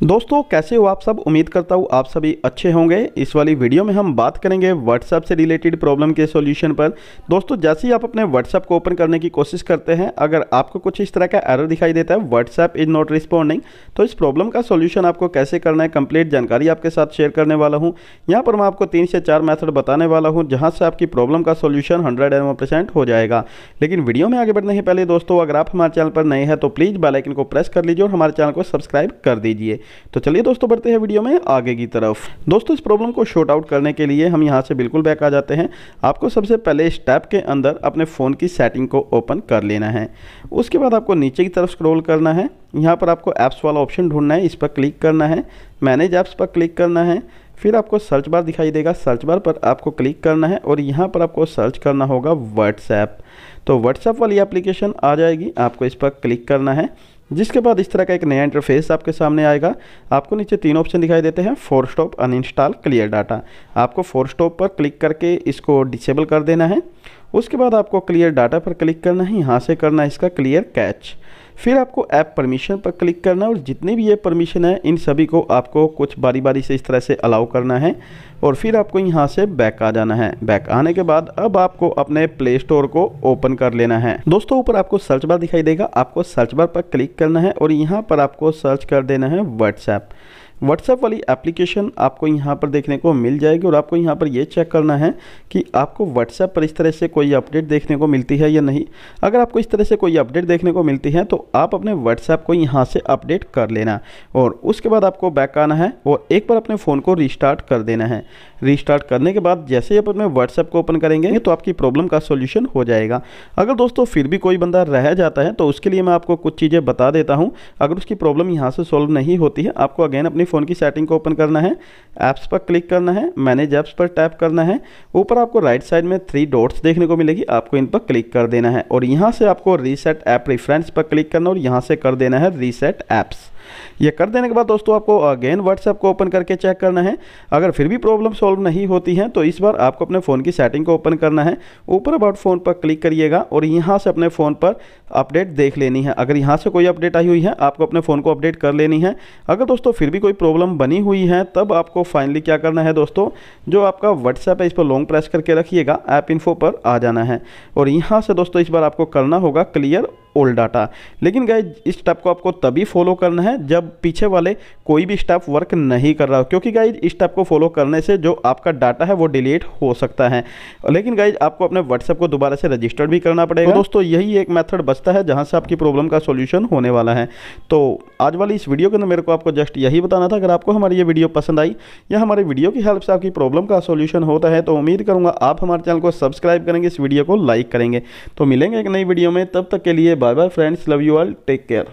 दोस्तों, कैसे हो आप सब? उम्मीद करता हूँ आप सभी अच्छे होंगे। इस वाली वीडियो में हम बात करेंगे व्हाट्सएप से रिलेटेड प्रॉब्लम के सॉल्यूशन पर। दोस्तों, जैसे ही आप अपने व्हाट्सएप को ओपन करने की कोशिश करते हैं, अगर आपको कुछ इस तरह का एरर दिखाई देता है व्हाट्सएप इज़ नॉट रिस्पॉन्डिंग तो इस प्रॉब्लम का सोल्यूशन आपको कैसे करना है कंप्लीट जानकारी आपके साथ शेयर करने वाला हूँ। यहाँ पर मैं आपको तीन से चार मैथड बताने वाला हूँ, जहाँ से आपकी प्रॉब्लम का सोल्यूशन हंड्रेड एंड हो जाएगा। लेकिन वीडियो में आगे बढ़ने से पहले दोस्तों, अगर आप हमारे चैनल पर नए हैं तो प्लीज़ बेलाइकन को प्रेस कर लीजिए और हमारे चैनल को सब्सक्राइब कर दीजिए। तो चलिए दोस्तों, बढ़ते हैं वीडियो में आगे की तरफ़। दोस्तों, इस प्रॉब्लम को शॉर्ट आउट करने के लिए हम यहाँ से बिल्कुल बैक आ जाते हैं। आपको सबसे पहले स्टेप के अंदर अपने फ़ोन की सेटिंग को ओपन कर लेना है। उसके बाद आपको नीचे की तरफ़ स्क्रॉल करना है। यहाँ पर आपको ऐप्स वाला ऑप्शन ढूंढना है, इस पर क्लिक करना है। मैनेज ऐप्स पर क्लिक करना है। फिर आपको सर्च बार दिखाई देगा। सर्च बार पर आपको क्लिक करना है और यहाँ पर आपको सर्च करना होगा व्हाट्सएप तो व्हाट्सएप वाली एप्लीकेशन आ जाएगी। आपको इस पर क्लिक करना है। जिसके बाद इस तरह का एक नया इंटरफेस आपके सामने आएगा। आपको नीचे तीन ऑप्शन दिखाई देते हैं force stop uninstall clear data आपको फोर स्टॉप पर क्लिक करके इसको डिसेबल कर देना है। उसके बाद आपको क्लियर डाटा पर क्लिक करना है। यहाँ से करना है इसका क्लियर कैच फिर आपको ऐप परमिशन पर क्लिक करना है और जितने भी ये परमिशन है, इन सभी को आपको कुछ बारी बारी से इस तरह से अलाउ करना है और फिर आपको यहाँ से बैक आ जाना है। बैक आने के बाद अब आपको अपने प्ले स्टोर को ओपन कर लेना है। दोस्तों, ऊपर आपको सर्च बार दिखाई देगा। आपको सर्च बार पर क्लिक करना है और यहाँ पर आपको सर्च कर देना है व्हाट्सएप व्हाट्सएप वाली एप्लीकेशन आपको यहाँ पर देखने को मिल जाएगी और आपको यहाँ पर ये चेक करना है कि आपको व्हाट्सएप पर इस तरह से कोई अपडेट देखने को मिलती है या नहीं। अगर आपको इस तरह से कोई अपडेट देखने को मिलती है तो आप अपने व्हाट्सएप को यहाँ से अपडेट कर लेना और उसके बाद आपको बैक आना है और एक बार अपने फ़ोन को रिस्टार्ट कर देना है। रिस्टार्ट करने के बाद जैसे ही आप अपने व्हाट्सएप को ओपन करेंगे तो आपकी प्रॉब्लम का सोल्यूशन हो जाएगा। अगर दोस्तों फिर भी कोई बंदा रह जाता है तो उसके लिए मैं आपको कुछ चीज़ें बता देता हूँ। अगर उसकी प्रॉब्लम यहाँ से सॉल्व नहीं होती है, आपको अगेन अपनी फ़ोन की सेटिंग को ओपन करना है ऐप्स पर क्लिक करना है मैनेज ऐप्स पर टैप करना है। ऊपर आपको राइट साइड में थ्री डॉट्स देखने को मिलेगी, आपको इन पर क्लिक कर देना है। और यहाँ से आपको रीसेट ऐप रिफरेंस पर क्लिक करना और यहाँ से कर देना है रीसेट ऐप्स ये कर देने के बाद दोस्तों आपको अगेन व्हाट्सएप को ओपन करके चेक करना है। अगर फिर भी प्रॉब्लम सॉल्व नहीं होती है तो इस बार आपको अपने फ़ोन की सेटिंग को ओपन करना है। ऊपर अबाउट फ़ोन पर क्लिक करिएगा और यहाँ से अपने फ़ोन पर अपडेट देख लेनी है। अगर यहाँ से कोई अपडेट आई हुई है, आपको अपने फ़ोन को अपडेट कर लेनी है। अगर दोस्तों फिर भी कोई प्रॉब्लम बनी हुई है, तब आपको फाइनली क्या करना है दोस्तों, जो आपका व्हाट्सएप है, इस पर लॉन्ग प्रेस करके रखिएगा। ऐप इन्फो पर आ जाना है। और यहाँ से दोस्तों इस बार आपको करना होगा क्लियर ओल्ड डाटा लेकिन गाइज़ इस स्टेप को आपको तभी फॉलो करना है जब पीछे वाले कोई भी स्टेप वर्क नहीं कर रहा हो। क्योंकि गाइज़ इस स्टेप को फॉलो करने से जो आपका डाटा है वो डिलीट हो सकता है। लेकिन गाइज़ आपको अपने व्हाट्सएप को दोबारा से रजिस्टर्ड भी करना पड़ेगा। तो दोस्तों यही एक मेथड बचता है जहाँ से आपकी प्रॉब्लम का सोल्यूशन होने वाला है। तो आज वाली इस वीडियो के अंदर मेरे को आपको जस्ट यही बताना था। अगर आपको हमारी ये वीडियो पसंद आई या हमारे वीडियो की हेल्प से आपकी प्रॉब्लम का सोल्यूशन होता है तो उम्मीद करूँगा आप हमारे चैनल को सब्सक्राइब करेंगे इस वीडियो को लाइक करेंगे। तो मिलेंगे एक नई वीडियो में। तब तक के लिए bye bye friends. Love you all. Take care.